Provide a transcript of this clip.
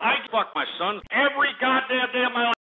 I fuck my son every goddamn day of my life.